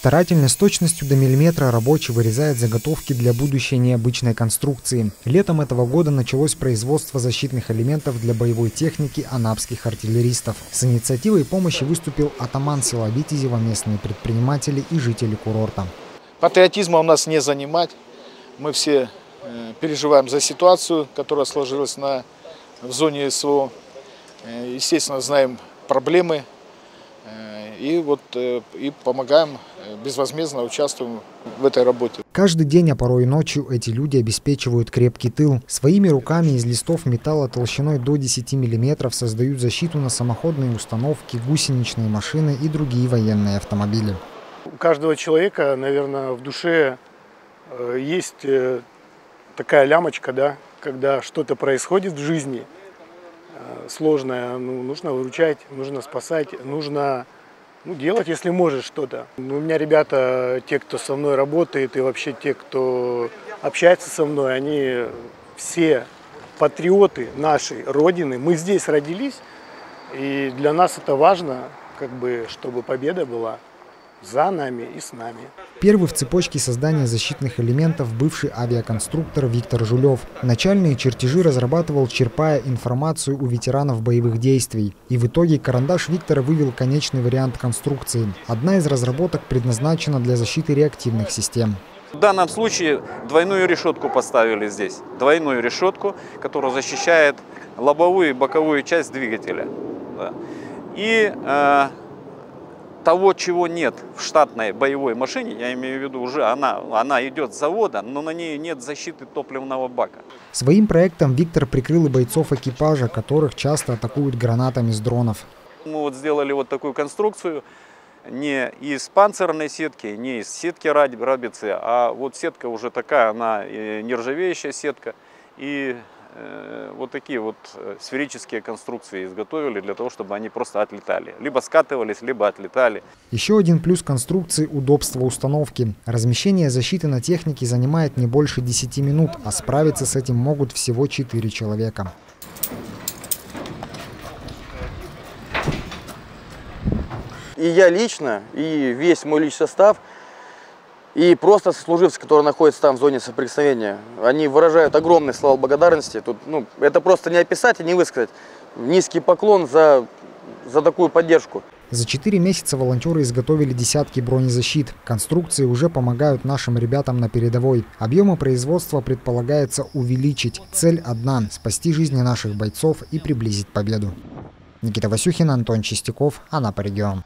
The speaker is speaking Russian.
Старательно с точностью до миллиметра рабочий вырезает заготовки для будущей необычной конструкции. Летом этого года началось производство защитных элементов для боевой техники анапских артиллеристов. С инициативой помощи выступил атаман села Витязева, местные предприниматели и жители курорта. Патриотизма у нас не занимать. Мы все э, переживаем за ситуацию, которая сложилась на, в зоне СВО. Э, естественно, знаем проблемы э, и вот и помогаем безвозмездно участвуем в этой работе. Каждый день, а порой и ночью, эти люди обеспечивают крепкий тыл. Своими руками из листов металла толщиной до 10 мм создают защиту на самоходные установки, гусеничные машины и другие военные автомобили. У каждого человека, наверное, в душе э, есть э, такая лямочка, да, когда что-то происходит в жизни э, сложное, ну, нужно выручать, нужно спасать, нужно ну, делать, если можешь что-то. У меня ребята, те, кто со мной работает, и вообще те, кто общается со мной, они все патриоты нашей Родины. Мы здесь родились, и для нас это важно, как бы, чтобы победа была за нами и с нами. Первый в цепочке создания защитных элементов бывший авиаконструктор Виктор Жулев. Начальные чертежи разрабатывал, черпая информацию у ветеранов боевых действий. И в итоге карандаш Виктора вывел конечный вариант конструкции. Одна из разработок предназначена для защиты реактивных систем. В данном случае двойную решетку поставили здесь. Двойную решетку, которая защищает лобовую и боковую часть двигателя. И э, того, чего нет в штатной боевой машине, я имею в виду уже она, она идет с завода, но на ней нет защиты топливного бака. Своим проектом Виктор прикрыл и бойцов экипажа, которых часто атакуют гранатами с дронов. Мы вот сделали вот такую конструкцию не из панцирной сетки, не из сетки рабицы, а вот сетка уже такая, она э, нержавеющая сетка. И Э, вот такие вот э, сферические конструкции изготовили для того, чтобы они просто отлетали. Либо скатывались, либо отлетали. Еще один плюс конструкции – удобство установки. Размещение защиты на технике занимает не больше 10 минут, а справиться с этим могут всего 4 человека. И я лично, и весь мой личный состав – и просто сослуживцы, которые находятся там в зоне соприкосновения, они выражают огромные слова благодарности. Тут, ну, это просто не описать и не высказать. Низкий поклон за, за такую поддержку. За четыре месяца волонтеры изготовили десятки бронезащит. Конструкции уже помогают нашим ребятам на передовой. Объемы производства предполагается увеличить. Цель одна – спасти жизни наших бойцов и приблизить победу. Никита Васюхин, Антон Чистяков, Анапа регион.